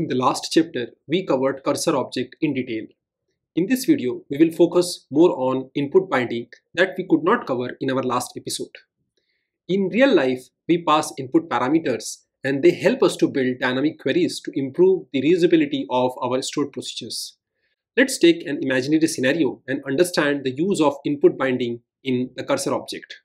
In the last chapter, we covered cursor object in detail. In this video, we will focus more on input binding that we could not cover in our last episode. In real life, we pass input parameters and they help us to build dynamic queries to improve the reusability of our stored procedures. Let's take an imaginary scenario and understand the use of input binding in the cursor object.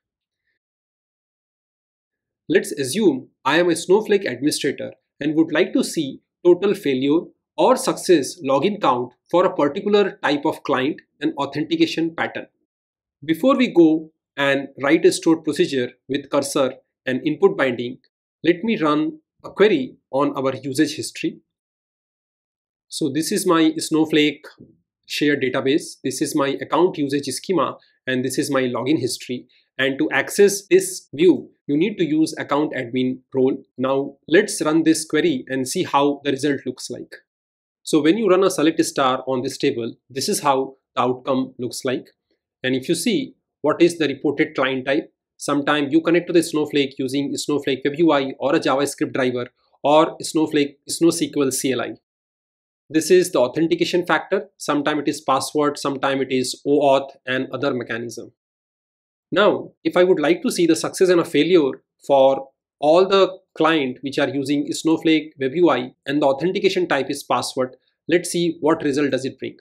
Let's assume I am a Snowflake administrator and would like to see total failure or success login count for a particular type of client and authentication pattern. Before we go and write a stored procedure with cursor and input binding, let me run a query on our usage history. So this is my Snowflake shared database. This is my account usage schema and this is my login history. And to access this view, you need to use account admin role. Now let's run this query and see how the result looks like. So when you run a select star on this table, this is how the outcome looks like. And if you see what is the reported client type, sometime you connect to the Snowflake using Snowflake Web UI or a JavaScript driver or Snowflake SnowSQL CLI. This is the authentication factor. Sometime it is password, sometime it is OAuth and other mechanism. Now, if I would like to see the success and a failure for all the client which are using Snowflake Web UI and the authentication type is password, let's see what result does it bring.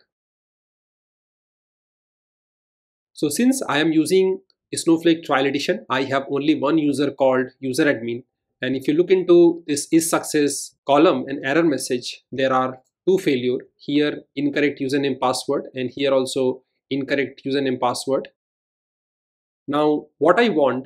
So since I am using Snowflake trial edition, I have only one user called user admin. And if you look into this is success column and error message, there are two failure here incorrect username password and here also incorrect username password now what I want,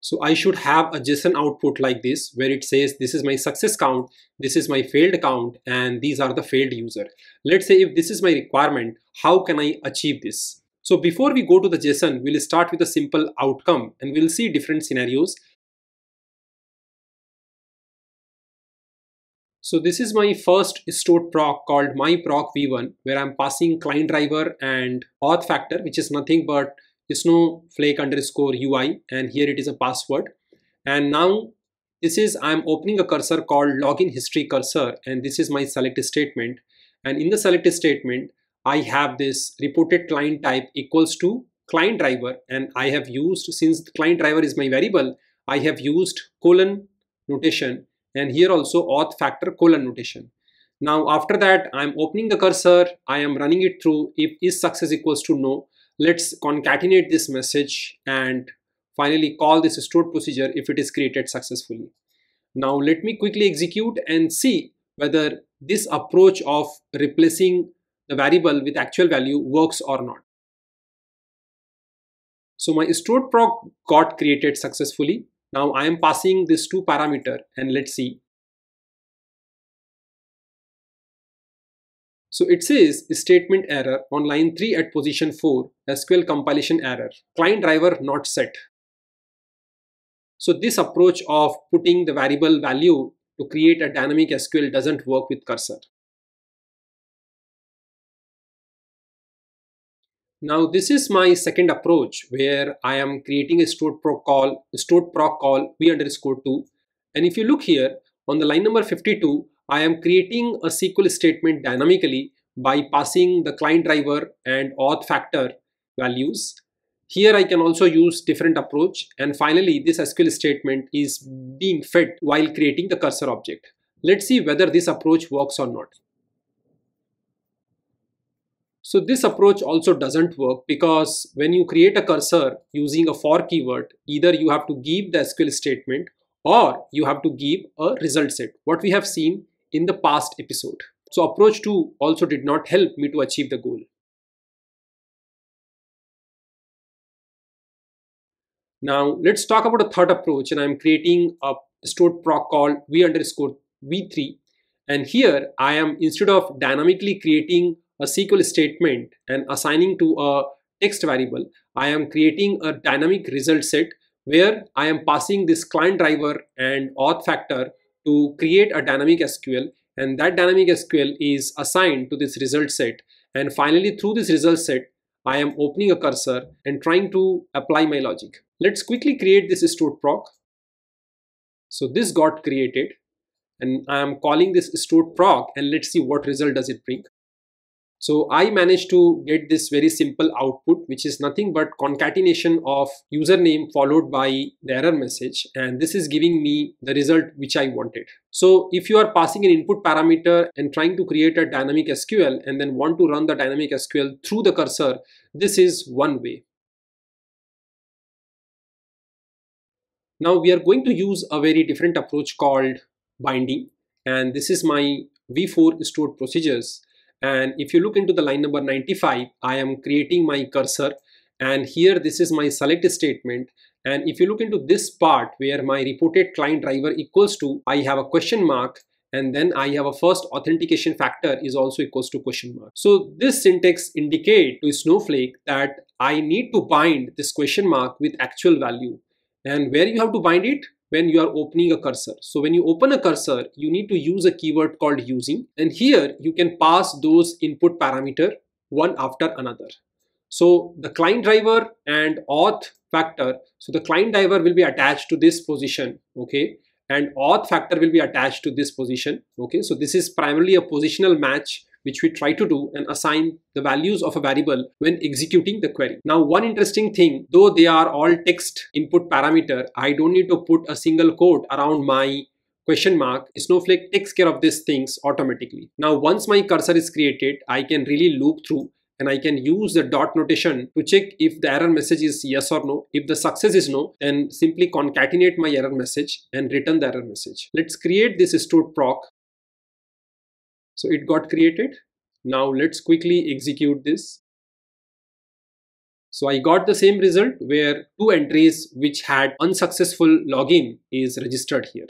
so I should have a JSON output like this where it says this is my success count, this is my failed count and these are the failed user. Let's say if this is my requirement, how can I achieve this? So before we go to the JSON, we'll start with a simple outcome and we'll see different scenarios. So this is my first stored proc called my proc v1 where I'm passing client driver and auth factor which is nothing but snowflake underscore UI and here it is a password. And now this is I'm opening a cursor called login history cursor and this is my select statement. And in the select statement I have this reported client type equals to client driver and I have used since the client driver is my variable I have used colon notation and here also auth factor colon notation. Now after that I'm opening the cursor I am running it through if is success equals to no let's concatenate this message and finally call this stored procedure if it is created successfully. Now let me quickly execute and see whether this approach of replacing the variable with actual value works or not. So my stored proc got created successfully. Now I am passing this two parameter and let's see So it says statement error on line 3 at position 4, SQL compilation error, client driver not set. So this approach of putting the variable value to create a dynamic SQL doesn't work with cursor. Now this is my second approach where I am creating a stored proc call, stored proc call v underscore 2. And if you look here on the line number 52, I am creating a SQL statement dynamically by passing the client driver and auth factor values. Here I can also use different approach and finally this SQL statement is being fed while creating the cursor object. Let's see whether this approach works or not. So this approach also doesn't work because when you create a cursor using a for keyword, either you have to give the SQL statement or you have to give a result set. What we have seen in the past episode. So approach 2 also did not help me to achieve the goal. Now let's talk about a third approach and I'm creating a stored proc called v underscore v3 and here I am instead of dynamically creating a SQL statement and assigning to a text variable, I am creating a dynamic result set where I am passing this client driver and auth factor to create a dynamic SQL and that dynamic SQL is assigned to this result set and finally through this result set I am opening a cursor and trying to apply my logic. Let's quickly create this stored proc. So this got created and I'm calling this stored proc and let's see what result does it bring. So I managed to get this very simple output, which is nothing but concatenation of username followed by the error message. And this is giving me the result which I wanted. So if you are passing an input parameter and trying to create a dynamic SQL and then want to run the dynamic SQL through the cursor, this is one way. Now we are going to use a very different approach called binding. And this is my v4 stored procedures and if you look into the line number 95 I am creating my cursor. And here this is my select statement. And if you look into this part where my reported client driver equals to I have a question mark. And then I have a first authentication factor is also equals to question mark. So this syntax indicate to Snowflake that I need to bind this question mark with actual value. And where you have to bind it when you are opening a cursor. So when you open a cursor, you need to use a keyword called using and here you can pass those input parameter one after another. So the client driver and auth factor, so the client driver will be attached to this position, okay? And auth factor will be attached to this position, okay? So this is primarily a positional match which we try to do and assign the values of a variable when executing the query. Now, one interesting thing, though they are all text input parameter, I don't need to put a single quote around my question mark, Snowflake takes care of these things automatically. Now, once my cursor is created, I can really loop through and I can use the dot notation to check if the error message is yes or no. If the success is no, then simply concatenate my error message and return the error message. Let's create this stored proc so it got created. Now let's quickly execute this. So I got the same result where two entries which had unsuccessful login is registered here.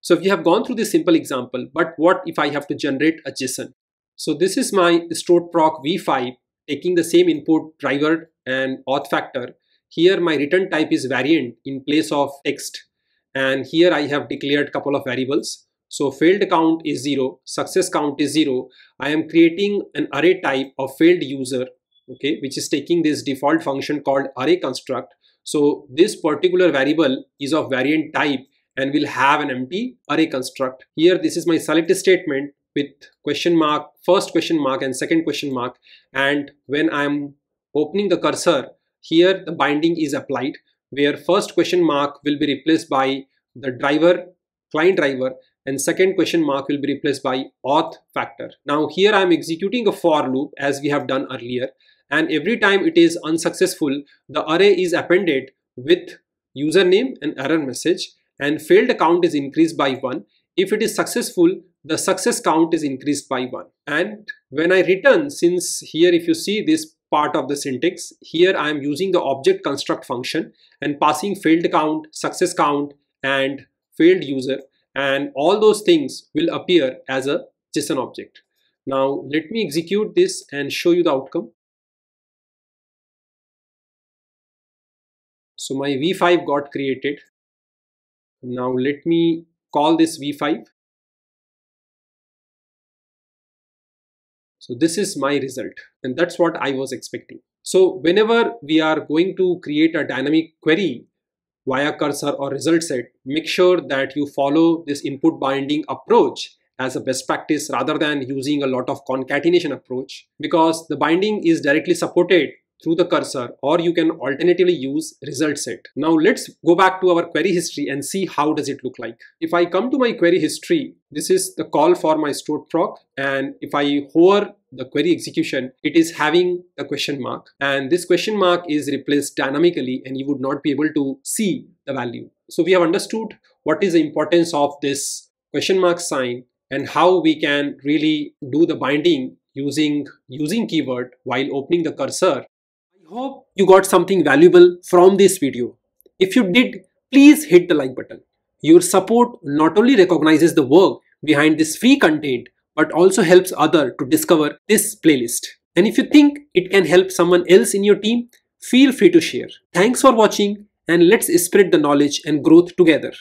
So we have gone through this simple example, but what if I have to generate a JSON? So this is my stored proc v5 taking the same input driver and auth factor. Here my return type is variant in place of text. And here I have declared couple of variables. So failed count is 0, success count is 0. I am creating an array type of failed user, okay, which is taking this default function called array construct. So this particular variable is of variant type and will have an empty array construct. Here this is my select statement with question mark, first question mark and second question mark. And when I'm opening the cursor, here the binding is applied where first question mark will be replaced by the driver, client driver and second question mark will be replaced by auth factor. Now here I am executing a for loop as we have done earlier and every time it is unsuccessful the array is appended with username and error message and failed count is increased by 1. If it is successful the success count is increased by 1 and when I return since here if you see this part of the syntax here I am using the object construct function and passing failed count, success count and failed user and all those things will appear as a JSON object. Now let me execute this and show you the outcome. So my v5 got created. Now let me call this v5. So this is my result and that's what I was expecting. So whenever we are going to create a dynamic query via cursor or result set, make sure that you follow this input binding approach as a best practice rather than using a lot of concatenation approach because the binding is directly supported through the cursor or you can alternatively use result set. Now let's go back to our query history and see how does it look like. If I come to my query history, this is the call for my stored proc and if I hover the query execution, it is having a question mark and this question mark is replaced dynamically and you would not be able to see the value. So we have understood what is the importance of this question mark sign and how we can really do the binding using using keyword while opening the cursor. I hope you got something valuable from this video. If you did, please hit the like button. Your support not only recognizes the work behind this free content but also helps other to discover this playlist. And if you think it can help someone else in your team, feel free to share. Thanks for watching and let's spread the knowledge and growth together.